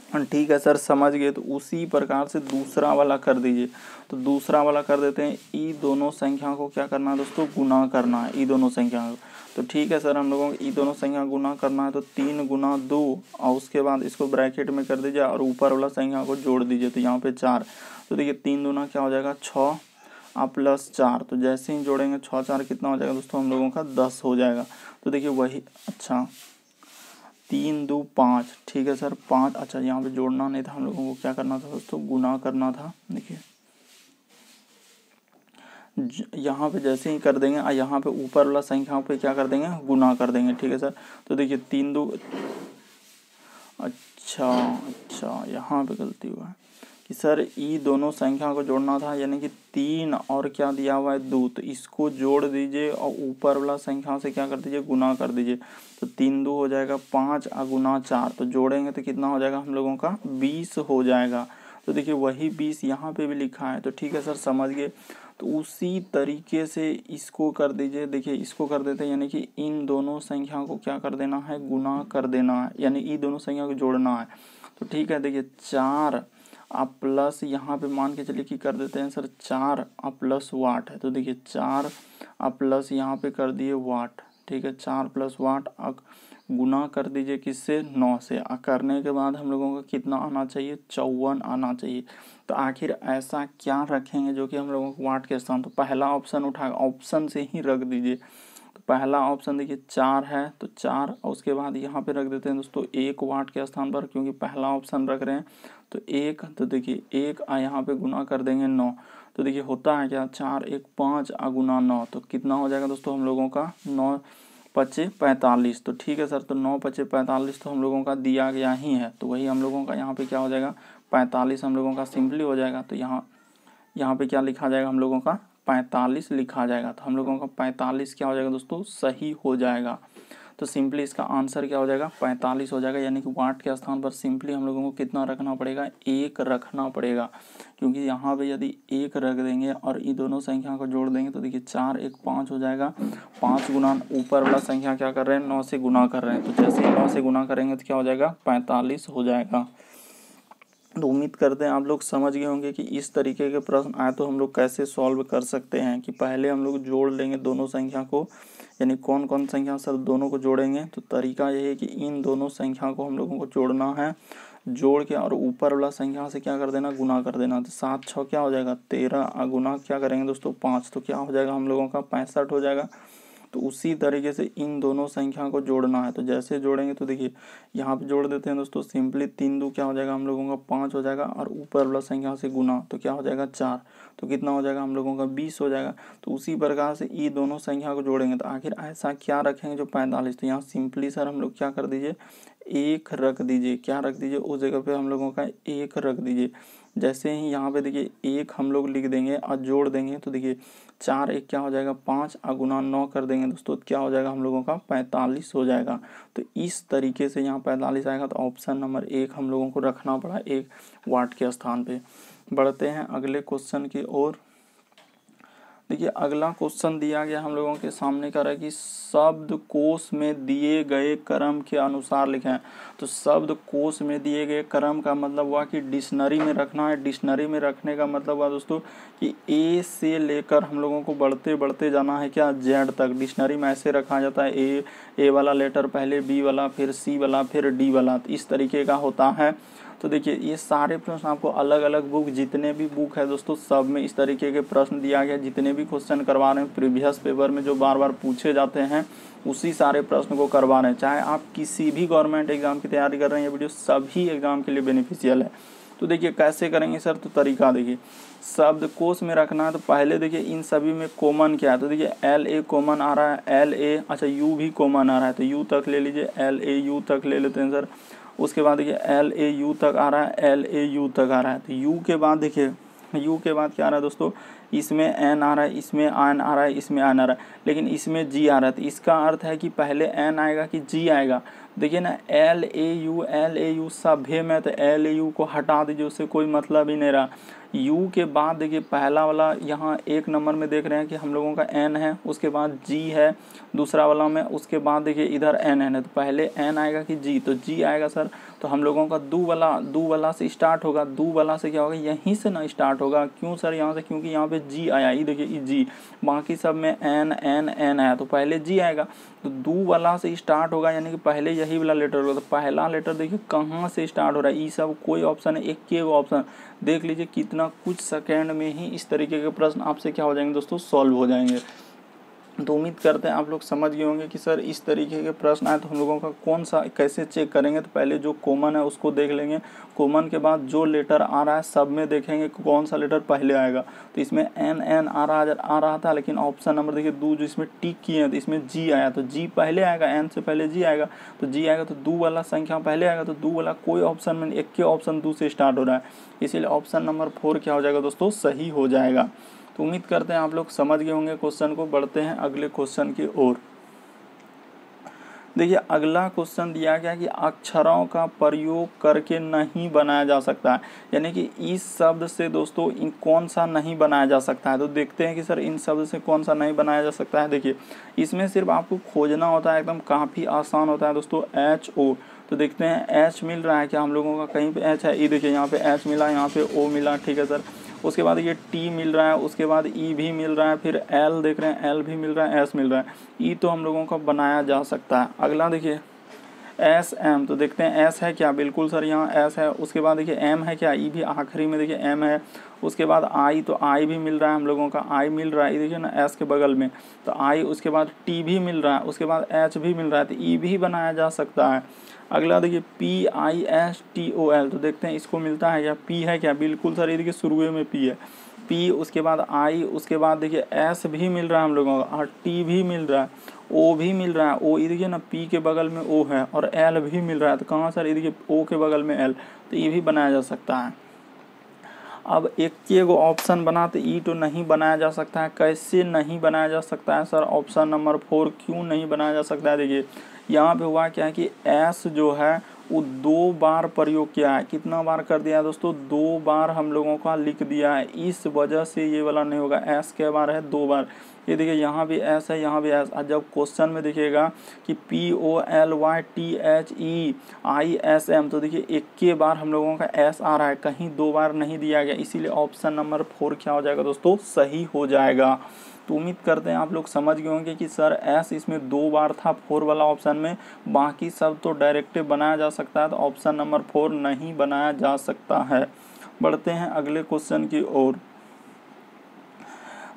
ठीक है सर, समझ गए तो उसी प्रकार से दूसरा वाला कर दीजिए। तो दूसरा वाला कर देते हैं, ई दोनों संख्या को क्या करना है दोस्तों? गुना करना है, ई दोनों संख्या को। तो ठीक है सर, हम लोगों को ई दोनों संख्या गुना करना है तो तीन गुना दो, और उसके बाद इसको ब्रैकेट में कर दीजिए, और ऊपर वाला संख्या को जोड़ दीजिए तो यहाँ पे चार। तो देखिए, तीन दूना क्या हो जाएगा? छः, और प्लस चार। तो जैसे ही जोड़ेंगे, छः चार कितना हो जाएगा दोस्तों? हम लोगों का दस हो जाएगा। तो देखिए, वही अच्छा। तीन, दो, पाँच। ठीक है सर, पाँच। अच्छा यहाँ पे जोड़ना नहीं था हम लोगों को। क्या करना था दोस्तों? गुना करना था। देखिए। यहाँ पे जैसे ही कर देंगे यहाँ पे ऊपर वाला संख्याओं पे क्या कर देंगे? गुना कर देंगे। ठीक है सर। तो देखिए, तीन, दो अच्छा अच्छा यहाँ पे गलती हुआ है। कि सर, ई दोनों संख्या को जोड़ना था, यानी कि तीन और क्या दिया हुआ है दो तो इसको जोड़ दीजिए और ऊपर वाला संख्या से क्या कर दीजिए गुना कर दीजिए। तो तीन दो हो जाएगा पाँच और गुना चार। तो जोड़ेंगे तो कितना हो जाएगा हम लोगों का? बीस हो जाएगा। तो देखिए वही बीस यहाँ पे भी लिखा है। तो ठीक है सर, समझ गए। तो उसी तरीके से इसको कर दीजिए। देखिए, इसको कर देते हैं, यानी कि इन दोनों संख्या को क्या कर देना है? गुना कर देना है। यानी ई दोनों संख्या को जोड़ना है। तो ठीक है, देखिए, चार आप प्लस यहाँ पे मान के चलिए कि कर देते हैं सर चार, आप प्लस वाट है। तो देखिए चार, आप प्लस यहाँ पे कर दिए वाट ठीक है? चार प्लस वाट गुना कर दीजिए किससे? नौ से। आ करने के बाद हम लोगों का कितना आना चाहिए? चौवन आना चाहिए। तो आखिर ऐसा क्या रखेंगे जो कि हम लोगों को वाट के स्थान तो पहला ऑप्शन उठा ऑप्शन से ही रख दीजिए। पहला ऑप्शन देखिए चार है तो चार, और उसके बाद यहाँ पे रख देते हैं दोस्तों एक वाट के स्थान पर, क्योंकि पहला ऑप्शन रख रहे हैं। तो एक तो देखिए एक, आ यहाँ पे गुना कर देंगे नौ। तो देखिए होता है क्या? चार, एक, पाँच, आ गुना नौ। तो कितना हो जाएगा दोस्तों हम लोगों का? नौ पच्चे पैंतालीस। तो ठीक है सर तो नौ पच्चे पैंतालीस तो हम लोगों का दिया गया ही है। तो वही हम लोगों का यहाँ पे क्या हो जाएगा? पैंतालीस हम लोगों का सिंपली हो जाएगा। तो यहाँ यहाँ पे क्या लिखा जाएगा हम लोगों का? पैंतालीस लिखा जाएगा। तो हम लोगों का पैंतालीस क्या हो जाएगा दोस्तों? सही हो जाएगा। तो सिंपली इसका आंसर क्या हो जाएगा? पैंतालीस हो जाएगा। यानी कि वाट के स्थान पर सिंपली हम लोगों को कितना रखना पड़ेगा? एक रखना पड़ेगा। क्योंकि यहाँ पे यदि एक रख देंगे और ये दोनों संख्या को जोड़ देंगे तो देखिए चार एक पाँच हो जाएगा। पाँच गुना ऊपर वाला संख्या क्या कर रहे हैं? नौ से गुना कर रहे हैं। तो जैसे ही नौ से गुना करेंगे तो क्या हो जाएगा? पैंतालीस हो जाएगा। तो उम्मीद करते हैं आप लोग समझ गए होंगे कि इस तरीके के प्रश्न आए तो हम लोग कैसे सॉल्व कर सकते हैं कि पहले हम लोग जोड़ लेंगे दोनों संख्या को, यानी कौन कौन संख्या सर दोनों को जोड़ेंगे। तो तरीका यही है कि इन दोनों संख्या को हम लोगों को जोड़ना है, जोड़ के और ऊपर वाला संख्या से क्या कर देना गुना कर देना। तो सात छः क्या हो जाएगा? तेरह गुना क्या करेंगे दोस्तों? पाँच तो क्या हो जाएगा हम लोगों का? पैंसठ हो जाएगा। तो उसी तरीके से इन दोनों संख्या को जोड़ना है। तो जैसे जोड़ेंगे तो देखिए, यहाँ पे जोड़ देते हैं दोस्तों, सिंपली तीन दो क्या हो जाएगा हम लोगों का? पाँच हो जाएगा और ऊपर वाला संख्या से गुना तो क्या हो जाएगा? चार। तो कितना हो जाएगा? हम लोगों का बीस हो जाएगा। तो उसी प्रकार से ये दोनों संख्या को जोड़ेंगे। तो आखिर ऐसा क्या रखेंगे जो पैंतालीस? तो यहाँ सिंपली सर हम लोग क्या कर दीजिए? एक रख दीजिए। क्या रख दीजिए? उस जगह पे हम लोगों का एक रख दीजिए। जैसे ही यहाँ पे देखिए एक हम लोग लिख देंगे और जोड़ देंगे तो देखिए चार एक क्या हो जाएगा? पाँच अगुना नौ कर देंगे दोस्तों तो क्या हो जाएगा हम लोगों का? पैंतालीस हो जाएगा। तो इस तरीके से यहाँ पैंतालीस आएगा तो ऑप्शन नंबर एक हम लोगों को रखना पड़ा एक वाट के स्थान पर बढ़ते हैं अगले क्वेश्चन की ओर। देखिए, अगला क्वेश्चन दिया गया हम लोगों के सामने कर है कि शब्द कोश में दिए गए क्रम के अनुसार लिखें। तो शब्द कोश में दिए गए क्रम का मतलब हुआ कि डिक्शनरी में रखना है। डिक्शनरी में रखने का मतलब हुआ दोस्तों कि ए से लेकर हम लोगों को बढ़ते बढ़ते जाना है क्या? जेड तक। डिक्शनरी में ऐसे रखा जाता है ए ए वाला लेटर पहले बी वाला, फिर सी वाला, फिर डी वाला। इस तरीके का होता है। तो देखिए, ये सारे प्रश्न आपको अलग अलग बुक जितने भी बुक है दोस्तों, सब में इस तरीके के प्रश्न दिया गया जितने भी क्वेश्चन करवा रहे हैं प्रीवियस पेपर में जो बार बार पूछे जाते हैं, उसी सारे प्रश्न को करवा रहे हैं। चाहे आप किसी भी गवर्नमेंट एग्ज़ाम की तैयारी कर रहे हैं, ये वीडियो सभी एग्ज़ाम के लिए बेनिफिशियल है। तो देखिए, कैसे करेंगे सर? तो तरीका देखिए, शब्द कोश में रखना है तो पहले देखिए, इन सभी में कॉमन क्या है? तो देखिए एल ए कॉमन आ रहा है एल ए अच्छा यू भी कॉमन आ रहा है तो यू तक ले लीजिए एल ए यू तक ले लेते हैं सर। उसके बाद देखिए एल ए यू तक आ रहा है एल ए यू तक आ रहा है। तो यू के बाद देखिए यू के बाद क्या आ रहा है दोस्तों? इसमें एन आ रहा है, इसमें आन आ रहा है, इसमें आन आ रहा है। लेकिन इसमें जी आ रहा है। तो इसका अर्थ है कि पहले एन आएगा कि जी आएगा। देखिए ना L A U L A U सभ्य में तो एल ए यू को हटा दीजिए, उससे कोई मतलब ही नहीं रहा। यू के बाद देखिए पहला वाला यहाँ एक नंबर में देख रहे हैं कि हम लोगों का एन है, उसके बाद जी है, दूसरा वाला में उसके बाद देखिए इधर एन एन है तो पहले एन आएगा कि जी तो जी आएगा सर तो हम लोगों का दू वाला दू वाला से स्टार्ट होगा, दू वाला से क्या होगा, यहीं से ना स्टार्ट होगा, क्यों सर यहाँ से, क्योंकि यहाँ पे जी आया, ये देखिए जी बाकी सब में एन एन एन आया तो पहले जी आएगा तो दू वाला से स्टार्ट होगा, यानी कि पहले यही वाला लेटर होगा। तो पहला लेटर देखिए, कहाँ से स्टार्ट हो रहा है? ई सब कोई ऑप्शन है एक के ऑप्शन देख लीजिए कितना कुछ सेकेंड में ही इस तरीके के प्रश्न आपसे क्या हो जाएँगे दोस्तों सॉल्व हो जाएँगे। तो उम्मीद करते हैं आप लोग समझ गए होंगे कि सर इस तरीके के प्रश्न आए तो हम लोगों का कौन सा, कैसे चेक करेंगे? तो पहले जो कॉमन है उसको देख लेंगे। कॉमन के बाद जो लेटर आ रहा है सब में देखेंगे कौन सा लेटर पहले आएगा। तो इसमें एन एन आ रहा आ रहा था लेकिन ऑप्शन नंबर देखिए दो जो इसमें टिक किए हैं तो इसमें जी आया। तो जी पहले आएगा एन से पहले जी आएगा। तो जी आएगा तो दो वाला संख्या पहले आएगा तो दो वाला कोई ऑप्शन में, एक के ऑप्शन दो से स्टार्ट हो रहा है। इसीलिए ऑप्शन नंबर फोर क्या हो जाएगा दोस्तों? सही हो जाएगा। तो उम्मीद करते हैं आप लोग समझ गए होंगे क्वेश्चन को। बढ़ते हैं अगले क्वेश्चन की ओर। देखिए, अगला क्वेश्चन दिया गया कि अक्षरों का प्रयोग करके नहीं बनाया जा सकता है। यानी कि इस शब्द से दोस्तों, इन कौन सा नहीं बनाया जा सकता है? तो देखते हैं कि सर, इन शब्द से कौन सा नहीं बनाया जा सकता है? देखिए, इसमें सिर्फ़ आपको खोजना होता है, एकदम काफ़ी आसान होता है दोस्तों एच ओ तो देखते हैं एच मिल रहा है क्या हम लोगों का? कहीं पे एच है? ये देखिए, यहाँ पे एच मिला, यहाँ पे ओ मिला, ठीक है सर। उसके बाद ये टी मिल रहा है, उसके बाद ई भी मिल रहा है, फिर एल देख रहे हैं एल भी मिल रहा है एस मिल रहा है। ई तो हम लोगों का बनाया जा सकता है। अगला देखिए। एस एम तो देखते हैं एस है क्या? बिल्कुल सर, यहाँ एस है। उसके बाद देखिए एम है क्या? ई भी आखिरी में देखिए एम है। उसके बाद आई तो आई भी मिल रहा है हम लोगों का। आई मिल रहा है देखिए ना एस के बगल में। तो आई उसके बाद टी भी मिल रहा है। उसके बाद एच भी मिल रहा है। तो ई भी बनाया जा सकता है। अगला देखिए P I S T O L तो देखते हैं इसको मिलता है क्या पी है क्या? बिल्कुल सर, ये देखिए शुरू में पी है। पी, उसके बाद आई, उसके बाद देखिए एस भी मिल रहा है हम लोगों का, और टी भी मिल रहा है, ओ भी मिल रहा है, ओ, ये देखिए ना, पी के बगल में ओ है, और एल भी मिल रहा है तो कहाँ सर ये देखिए, ओ के बगल में एल तो ये भी बनाया जा सकता है। अब एक गो ऑप्शन बना तो ई तो नहीं बनाया जा सकता है, कैसे नहीं बनाया जा सकता है, सर? ऑप्शन नंबर फोर क्यों नहीं बनाया जा सकता है? देखिए, यहाँ पे हुआ क्या है कि एस जो है वो दो बार प्रयोग किया है। कितना बार कर दिया है दोस्तों? दो बार हम लोगों का लिख दिया है। इस वजह से ये वाला नहीं होगा। एस के बार है, दो बार। ये देखिए, यहाँ भी एस है, यहाँ भी एस जब क्वेश्चन में देखिएगा कि P O L Y T H E I S M तो देखिए, एक के बार हम लोगों का एस आ रहा है। कहीं दो बार नहीं दिया गया, इसीलिए ऑप्शन नंबर फोर क्या हो जाएगा दोस्तों? सही हो जाएगा। तो उम्मीद करते हैं आप लोग समझ गए होंगे कि सर एस इसमें दो बार था फोर वाला ऑप्शन में, बाकी सब तो डायरेक्टिव बनाया जा सकता है तो ऑप्शन नंबर फोर नहीं बनाया जा सकता है। बढ़ते हैं अगले क्वेश्चन की ओर।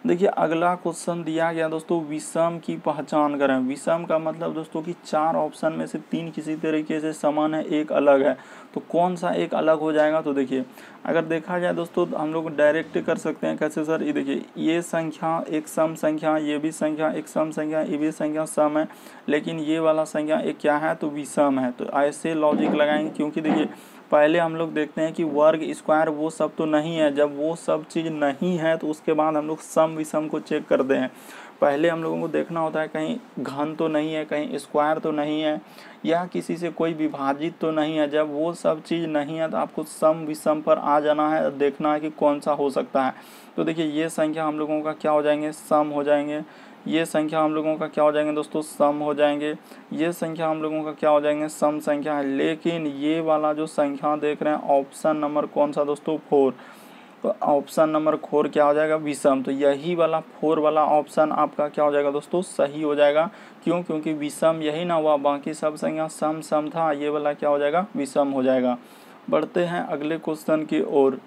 देखिए, अगला क्वेश्चन दिया गया दोस्तों, विषम की पहचान करें। विषम का मतलब दोस्तों कि चार ऑप्शन में से तीन किसी तरीके से समान है, एक अलग है। तो कौन सा एक अलग हो जाएगा? तो देखिए, अगर देखा जाए दोस्तों, हम लोग डायरेक्ट कर सकते हैं कैसे सर ये देखिए, ये संख्या एक सम संख्या, ये भी संख्या एक सम संख्या, ये भी संख्या सम है। लेकिन ये वाला संख्या एक क्या है? तो विषम है। तो ऐसे लॉजिक लगाएँगे, क्योंकि देखिए पहले हम लोग देखते हैं कि वर्ग, स्क्वायर, वो सब तो नहीं है। जब वो सब चीज़ नहीं है तो उसके बाद हम लोग सम विषम को चेक करते हैं। पहले हम लोगों को देखना होता है, कहीं घन तो नहीं है, कहीं स्क्वायर तो नहीं है, या किसी से कोई विभाजित तो नहीं है। जब वो सब चीज़ नहीं है तो आपको सम विषम पर आ जाना है, देखना है कि कौन सा हो सकता है। तो देखिए, ये संख्या हम लोगों का क्या हो जाएँगे? सम हो जाएँगे। ये संख्या हम लोगों का क्या हो जाएँगे दोस्तों? सम हो जाएँगे। ये संख्या हम लोगों का क्या हो जाएँगे? सम संख्या है। लेकिन ये वाला जो संख्या देख रहे हैं ऑप्शन नंबर कौन सा दोस्तों? फोर तो ऑप्शन नंबर फोर क्या हो जाएगा? विषम। तो यही वाला फोर वाला ऑप्शन आपका क्या हो जाएगा दोस्तों? सही हो जाएगा। क्यों? क्योंकि विषम यही ना हुआ। बाकी सब संख्या सम सम था। ये वाला क्या हो जाएगा? विषम हो जाएगा। बढ़ते हैं अगले क्वेश्चन की ओर।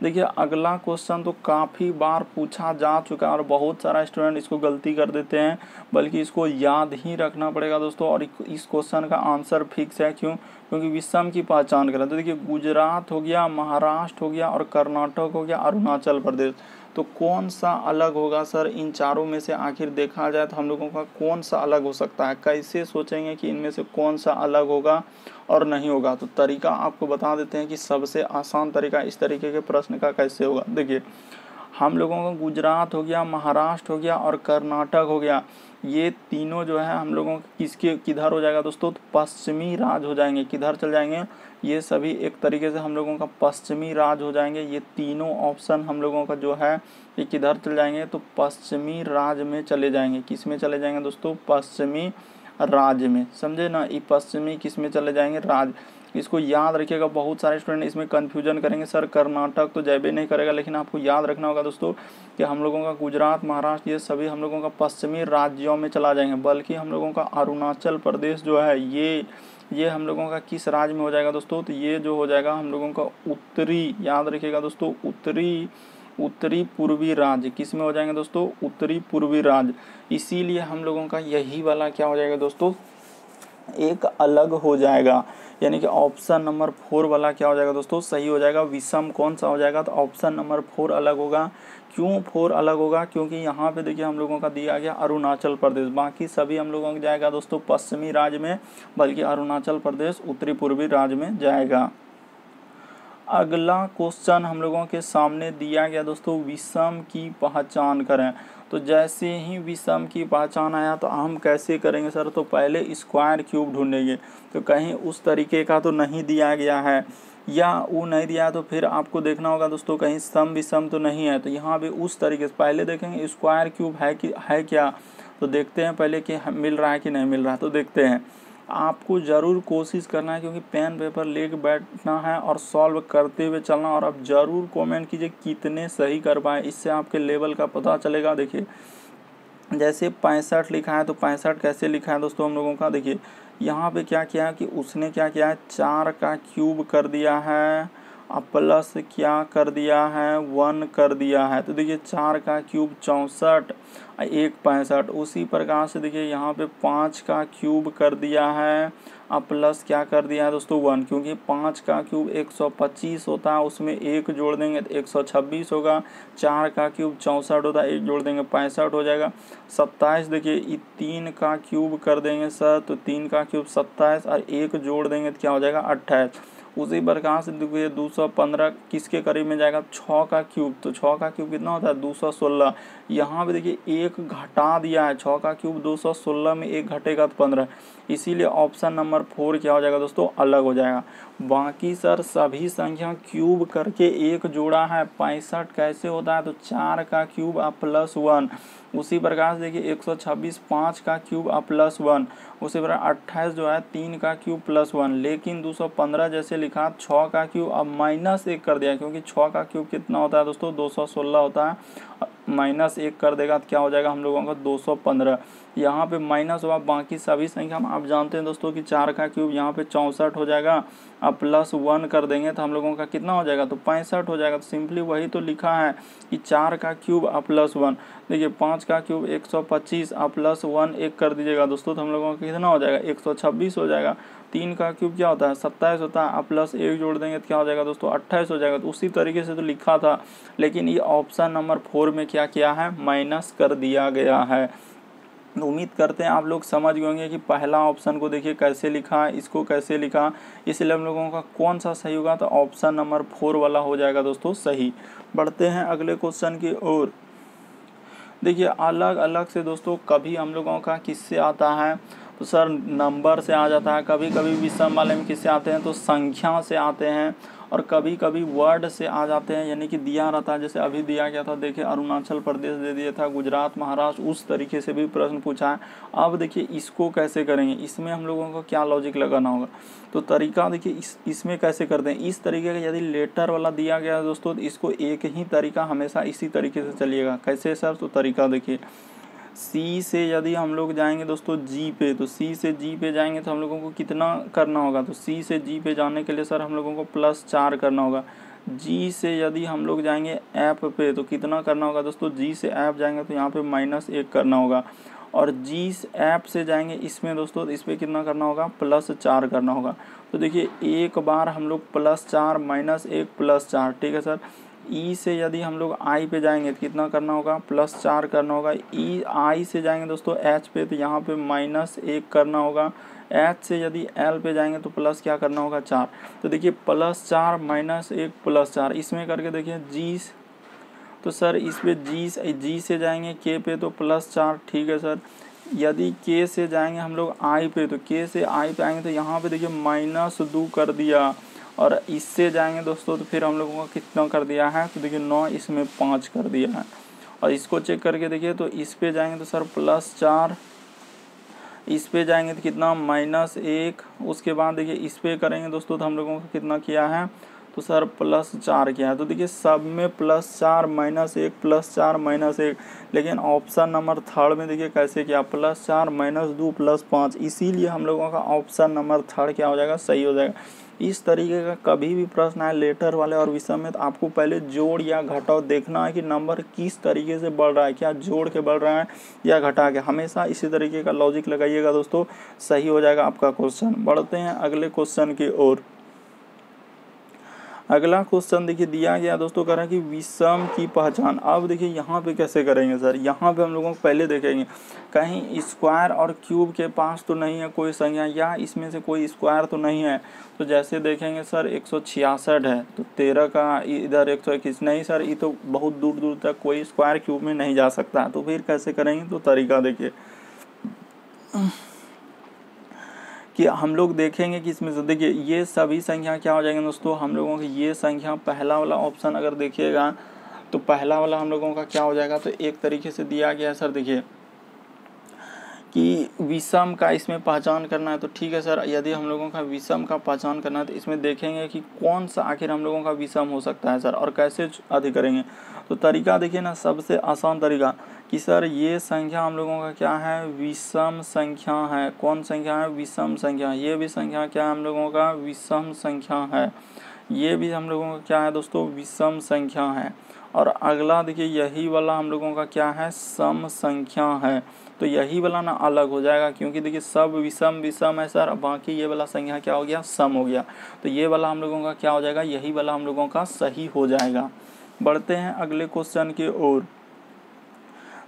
देखिए, अगला क्वेश्चन तो काफ़ी बार पूछा जा चुका है और बहुत सारा स्टूडेंट इसको गलती कर देते हैं, बल्कि इसको याद ही रखना पड़ेगा दोस्तों और इस क्वेश्चन का आंसर फिक्स है। क्यों? क्योंकि विषम की पहचान करें तो देखिए, गुजरात हो गया, महाराष्ट्र हो गया और कर्नाटक हो गया, अरुणाचल प्रदेश। तो कौन सा अलग होगा सर? इन चारों में से आखिर देखा जाए तो हम लोगों का कौन सा अलग हो सकता है? कैसे सोचेंगे कि इनमें से कौन सा अलग होगा? और नहीं होगा। तो तरीका आपको बता देते हैं कि सबसे आसान तरीका इस तरीके के प्रश्न का कैसे होगा। देखिए, हम लोगों का गुजरात हो गया, महाराष्ट्र हो गया और कर्नाटक हो गया। ये तीनों जो है, हम लोगों किसके, किधर हो जाएगा दोस्तों? तो पश्चिमी राज हो जाएँगे। किधर चल जाएँगे? ये सभी एक तरीके से हम लोगों का पश्चिमी राज हो जाएँगे। ये तीनों ऑप्शन हम लोगों का जो है, ये किधर चल जाएँगे? तो पश्चिमी राज में चले जाएँगे। किसमें चले जाएँगे दोस्तों? पश्चिमी राज्य में। समझे ना? ये पश्चिमी किसमें चले जाएँगे? राज। इसको याद रखिएगा, बहुत सारे स्टूडेंट इसमें कन्फ्यूज़न करेंगे। सर, कर्नाटक तो जय भी नहीं करेगा, लेकिन आपको याद रखना होगा दोस्तों कि हम लोगों का गुजरात, महाराष्ट्र, ये सभी हम लोगों का पश्चिमी राज्यों में चला जाएँगे। बल्कि हम लोगों का अरुणाचल प्रदेश जो है, ये ये हम लोगों का किस राज्य में हो जाएगा दोस्तों? तो ये जो हो जाएगा हम लोगों का उत्तरी। याद रखिएगा दोस्तों, उत्तरी उत्तरी पूर्वी राज्य किसमें हो जाएँगे दोस्तों? उत्तरी पूर्वी राज्य इसीलिए हम लोगों का यही वाला क्या हो जाएगा दोस्तों? एक अलग हो जाएगा। यानी कि ऑप्शन नंबर फोर वाला क्या हो जाएगा दोस्तों? सही हो जाएगा। विषम कौन सा हो जाएगा? तो ऑप्शन नंबर फोर अलग होगा। क्यों फोर अलग होगा? क्योंकि यहाँ पे देखिए हम लोगों का दिया गया अरुणाचल प्रदेश। बाकी सभी हम लोगों का जाएगा दोस्तों पश्चिमी राज्य में, बल्कि अरुणाचल प्रदेश उत्तरी पूर्वी राज्य में जाएगा। अगला क्वेश्चन हम लोगों के सामने दिया गया दोस्तों, विषम की पहचान करें। तो जैसे ही विषम की पहचान आया तो हम कैसे करेंगे सर? तो पहले स्क्वायर क्यूब ढूंढेंगे। तो कहीं उस तरीके का तो नहीं दिया गया है, या वो नहीं दिया तो फिर आपको देखना होगा दोस्तों, कहीं सम विषम तो नहीं है। तो यहाँ भी उस तरीके से पहले देखेंगे, स्क्वायर क्यूब है कि, है क्या? तो देखते हैं पहले कि मिल रहा है कि नहीं मिल रहा तो देखते हैं। आपको ज़रूर कोशिश करना है क्योंकि पेन, पेपर लेके बैठना है और सॉल्व करते हुए चलना और आप ज़रूर कमेंट कीजिए कितने सही कर पाए। इससे आपके लेवल का पता चलेगा। देखिए, जैसे पैंसठ लिखा है तो पैंसठ कैसे लिखा है दोस्तों हम लोगों का? देखिए, यहाँ पे क्या किया है कि उसने क्या किया है? चार का क्यूब कर दिया है और प्लस क्या कर दिया है? वन कर दिया है। तो देखिए, चार का क्यूब चौंसठ एक पैंसठ उसी प्रकार से देखिए यहाँ पे पाँच का क्यूब कर दिया है। अब प्लस क्या कर दिया है दोस्तों? वन, क्योंकि पाँच का क्यूब एक सौ पच्चीस होता है उसमें एक जोड़ देंगे तो एक सौ छब्बीस होगा। चार का क्यूब चौंसठ होता है एक जोड़ देंगे पैंसठ हो जाएगा। सत्ताईस देखिए तीन का क्यूब कर देंगे सर तो तीन का क्यूब सत्ताईस और एक जोड़ देंगे तो क्या हो जाएगा? अट्ठाईस। उसी प्रकार से देखिए, दो सौ पंद्रह किसके करीब में जाएगा? छः का क्यूब तो छः का क्यूब कितना होता है? दो सौ सोलह। यहाँ पे देखिए, एक घटा दिया है छः का क्यूब, दो सौ सोलह में एक घटेगा तो पंद्रह इसीलिए ऑप्शन नंबर फोर क्या हो जाएगा दोस्तों? अलग हो जाएगा। बाकी सर, सभी संख्या क्यूब करके एक जोड़ा है, पैंसठ कैसे होता है? तो चार का क्यूब आ प्लस वन। उसी प्रकार से देखिए, एक सौ छब्बीस, पाँच का क्यूब आ प्लस वन। उसी प्रकार अट्ठाईस जो है, तीन का क्यूब प्लस वन। लेकिन दो सौ पंद्रह जैसे लिखा छः का क्यूब अब माइनस एक कर दिया, क्योंकि छः का क्यूब कितना होता है दोस्तों? दो सौ सोलह होता है। माइनस एक कर देगा तो क्या हो जाएगा हम लोगों का दो सौ पंद्रह। यहाँ पे माइनस हुआ, बाकी सभी संख्या हम आप जानते हैं दोस्तों कि चार का क्यूब यहाँ पे चौंसठ हो जाएगा, अब प्लस वन कर देंगे तो हम लोगों का कितना हो जाएगा? तो पैंसठ हो जाएगा। तो सिंपली वही तो लिखा है कि चार का क्यूब आ प्लस वन। देखिए, पाँच का क्यूब एक सौ पच्चीस आ प्लस वन एक कर दीजिएगा दोस्तों तो हम लोगों का कितना हो जाएगा? एक सौ छब्बीस हो जाएगा। तीन का क्यूब क्या होता है? सत्ताईस होता है। अब प्लस एक जोड़ देंगे तो क्या हो जाएगा दोस्तों? अट्ठाईस हो जाएगा। तो उसी तरीके से तो लिखा था। लेकिन ये ऑप्शन नंबर फोर में क्या किया है? माइनस कर दिया गया है। उम्मीद करते हैं आप लोग समझ गए होंगे कि पहला ऑप्शन को देखिए कैसे लिखा, इसको कैसे लिखा। इसलिए हम लोगों का कौन सा सही होगा? तो ऑप्शन नंबर फोर वाला हो जाएगा दोस्तों सही। बढ़ते हैं अगले क्वेश्चन की ओर। देखिए अलग अलग से दोस्तों कभी हम लोगों का किससे आता है? तो सर, नंबर से आ जाता है। कभी कभी विषम वाले में किससे आते हैं तो संख्या से आते हैं और कभी कभी वर्ड से आ जाते हैं, यानी कि दिया रहता है। जैसे अभी दिया गया था, देखिए, अरुणाचल प्रदेश दे दिया था, गुजरात, महाराष्ट्र, उस तरीके से भी प्रश्न पूछा है। अब देखिए, इसको कैसे करेंगे? इसमें हम लोगों को क्या लॉजिक लगाना होगा? तो तरीका देखिए, इस, इसमें कैसे करते हैं? इस तरीके का यदि लेटर वाला दिया गया है दोस्तों तो इसको एक ही तरीका हमेशा इसी तरीके से चलिएगा। कैसे सर? तो तरीका देखिए। सी से यदि हम लोग जाएँगे दोस्तों जी पे तो सी से जी पे जाएँगे तो हम लोगों को कितना करना होगा? तो सी से जी पे जाने के लिए सर हम लोगों को प्लस चार करना होगा। जी से यदि हम लोग जाएँगे ऐप पे तो कितना करना होगा दोस्तों? जी से ऐप जाएँगे तो यहाँ पे माइनस एक करना होगा। और जी ऐप से जाएँगे इसमें दोस्तों तो इस पर कितना करना होगा? प्लस चार करना होगा। तो देखिए, एक बार हम लोग प्लस चार माइनस एक प्लस चार, ठीक है सर? ई से यदि हम लोग आई पे जाएँगे तो कितना करना होगा? प्लस चार करना होगा। ई आई से जाएँगे दोस्तों एच पे तो यहाँ पे माइनस एक करना होगा। एच से यदि एल पे जाएँगे तो प्लस क्या करना होगा? चार। तो देखिए, प्लस चार, माइनस एक, प्लस चार। इसमें करके देखिए जी तो सर इस पे जी जी से जाएँगे के पे तो प्लस चार, ठीक है सर। यदि के से जाएँगे हम लोग आई पे तो के से आई पे आएँगे तो यहाँ पे देखिए माइनस दो कर दिया। और इससे जाएँगे दोस्तों तो फिर हम लोगों का कितना कर दिया है? तो देखिए नौ, इसमें पाँच कर दिया है। और इसको चेक करके देखिए तो इस पे जाएँगे तो सर प्लस चार, इस पे जाएँगे तो कितना? माइनस एक। उसके बाद देखिए इस पे करेंगे दोस्तों तो हम लोगों का कितना किया है? तो सर प्लस चार किया है। तो देखिए सब में प्लस चार माइनस एक प्लस चार माइनस एक। लेकिन ऑप्शन नंबर थर्ड में देखिए कैसे किया? प्लस चार माइनस दो प्लस पाँच। इसीलिए हम लोगों का ऑप्शन नंबर थर्ड क्या हो जाएगा? सही हो जाएगा। इस तरीके का कभी भी प्रश्न आए, लेटर वाले और विषय में तो आपको पहले जोड़ या घटाव देखना है कि नंबर किस तरीके से बढ़ रहा है, क्या जोड़ के बढ़ रहा है या घटा के। हमेशा इसी तरीके का लॉजिक लगाइएगा दोस्तों, सही हो जाएगा आपका क्वेश्चन बढ़ते हैं अगले क्वेश्चन की ओर। अगला क्वेश्चन देखिए दिया गया दोस्तों, कह रहा है कि विषम की पहचान। अब देखिए यहाँ पे कैसे करेंगे सर? यहाँ पे हम लोगों को पहले देखेंगे। कहीं स्क्वायर और क्यूब के पास तो नहीं है कोई संख्या या इसमें से कोई स्क्वायर तो नहीं है? तो जैसे देखेंगे सर, एक सौ छियासठ है तो तेरह का इधर एक सौ इक्कीस नहीं सर, ये तो बहुत दूर दूर तक कोई स्क्वायर क्यूब में नहीं जा सकता। तो फिर कैसे करेंगे? तो तरीका देखिए। कि हम लोग देखेंगे कि इसमें से देखिए, ये सभी संख्या क्या हो जाएँगे दोस्तों? हम लोगों की ये संख्या, पहला वाला ऑप्शन अगर देखिएगा तो पहला वाला हम लोगों का क्या हो जाएगा? तो एक तरीके से दिया गया है सर, देखिए, कि विषम का इसमें पहचान करना है तो ठीक है सर, यदि हम लोगों का विषम का पहचान करना है तो इसमें देखेंगे कि कौन सा आखिर हम लोगों का विषम हो सकता है सर, और कैसे अधिक करेंगे? तो तरीका देखिए ना, सबसे आसान तरीका कि सर ये संख्या हम लोगों का क्या है? विषम संख्या है। कौन संख्या है? विषम संख्या। ये भी संख्या क्या है हम लोगों का? विषम संख्या है। ये भी हम लोगों का क्या है दोस्तों? विषम संख्या है। और अगला देखिए, यही वाला हम लोगों का क्या है? सम संख्या है। तो यही वाला ना अलग हो जाएगा, क्योंकि देखिए, सब विषम विषम है सर। बाकी ये वाला संख्या क्या हो गया? सम हो गया। तो ये वाला हम लोगों का क्या हो जाएगा? यही वाला हम लोगों का सही हो जाएगा। बढ़ते हैं अगले क्वेश्चन की ओर।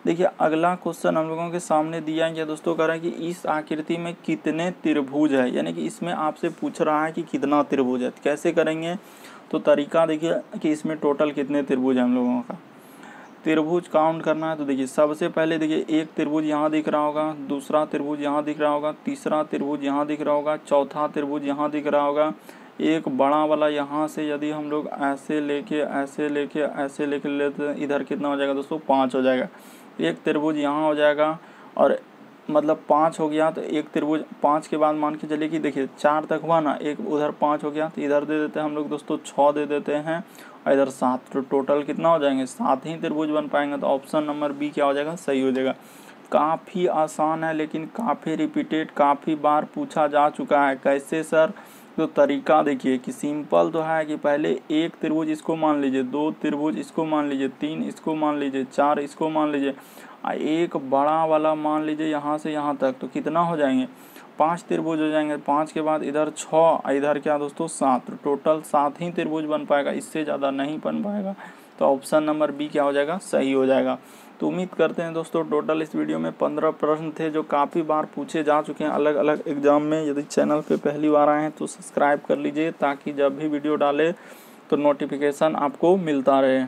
देखिए, अगला क्वेश्चन हम लोगों के सामने दिया गया दोस्तों कह रहा है कि इस आकृति में कितने त्रिभुज है? यानी कि इसमें आपसे पूछ रहा है कि कितना त्रिभुज है। कैसे करेंगे? तो तरीका देखिए कि इसमें टोटल कितने त्रिभुज है हम लोगों का। त्रिभुज काउंट करना है तो देखिए, सबसे पहले देखिए, एक त्रिभुज यहाँ दिख रहा होगा, दूसरा त्रिभुज यहाँ दिख रहा होगा, तीसरा त्रिभुज यहाँ दिख रहा होगा, चौथा त्रिभुज यहाँ दिख रहा होगा। एक बड़ा वाला यहाँ से यदि हम लोग ऐसे लेके ऐसे लेके ऐसे लेके लेते इधर कितना हो जाएगा दोस्तों? पाँच हो जाएगा। एक त्रिभुज यहाँ हो जाएगा और मतलब पाँच हो गया तो एक त्रिभुज पाँच के बाद मान के चलिए कि देखिए चार तक हुआ ना, एक उधर पाँच हो गया तो इधर दे देते हैं हम लोग दोस्तों, छः दे देते हैं और इधर सात तो टोटल कितना हो जाएँगे? सात ही त्रिभुज बन पाएँगे तो ऑप्शन नंबर बी क्या हो जाएगा? सही हो जाएगा। काफ़ी आसान है लेकिन काफ़ी रिपीटेड काफ़ी बार पूछा जा चुका है। कैसे सर तो तरीका देखिए कि सिंपल तो है कि पहले एक त्रिभुज इसको मान लीजिए, दो त्रिभुज इसको मान लीजिए, तीन इसको मान लीजिए, चार इसको मान लीजिए एक बड़ा वाला मान लीजिए यहाँ से यहाँ तक तो कितना हो जाएँगे? पाँच त्रिभुज हो जाएँगे, पाँच के बाद इधर छः इधर क्या दोस्तों सात तो टोटल सात ही त्रिभुज बन पाएगा, इससे ज़्यादा नहीं बन पाएगा तो ऑप्शन नंबर बी क्या हो जाएगा? सही हो जाएगा। तो उम्मीद करते हैं दोस्तों टोटल इस वीडियो में पंद्रह प्रश्न थे जो काफ़ी बार पूछे जा चुके हैं अलग अलग एग्ज़ाम में। यदि चैनल पे पहली बार आए हैं तो सब्सक्राइब कर लीजिए ताकि जब भी वीडियो डाले तो नोटिफिकेशन आपको मिलता रहे।